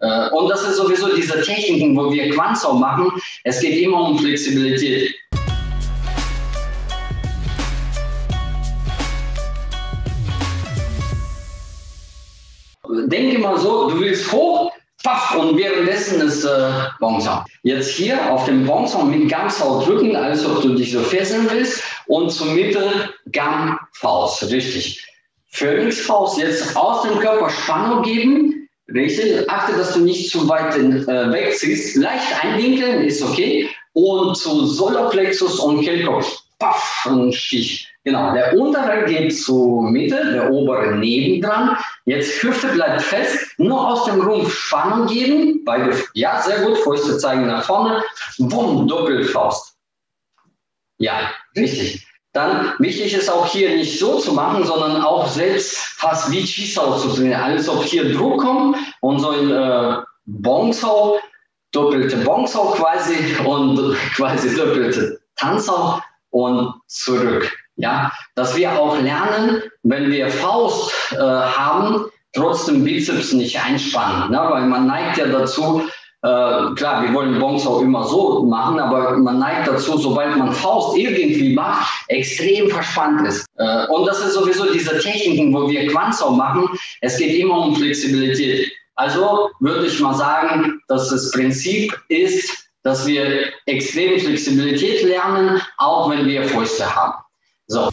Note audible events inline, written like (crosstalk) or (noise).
Äh, und das ist sowieso diese Techniken, wo wir Quanzau machen. Es geht immer um Flexibilität. Denke mal so, du willst hoch, paff, und währenddessen ist äh, Bonsau. Jetzt hier auf dem Bonsau mit Gamsau drücken, als ob du dich so fesseln willst, und zur Mitte Gam Faust, richtig. Phoenix Faust jetzt aus dem Körper Spannung geben, Richtig, achte, dass du nicht zu weit äh, wegziehst. Leicht einwinkeln ist okay. Und zu Solarplexus und Kehlkopf. Paff, ein Stich. Genau, der untere geht zur Mitte, der obere nebendran. Jetzt Hüfte bleibt fest, nur aus dem Rumpf Spannung geben. Beide, ja, sehr gut, Fäuste zeigen nach vorne. Bumm, Doppelfaust. Ja, richtig. Dann wichtig ist auch hier nicht so zu machen, sondern auch selbst fast wie Chisau zu trainieren. Als ob hier Druck kommt und so ein äh, Bonsau, doppelte Bonsau quasi und (laughs) quasi doppelte Tanzau und zurück. Ja, dass wir auch lernen, wenn wir Faust äh, haben, trotzdem Bizeps nicht einspannen, ne? weil man neigt ja dazu, äh, klar, wir wollen Bonds auch immer so machen, aber man neigt dazu, sobald man Faust irgendwie macht, extrem verspannt ist. Äh, und das ist sowieso diese Techniken, wo wir Quanzau machen. Es geht immer um Flexibilität. Also würde ich mal sagen, dass das Prinzip ist, dass wir extrem Flexibilität lernen, auch wenn wir Fäuste haben. So.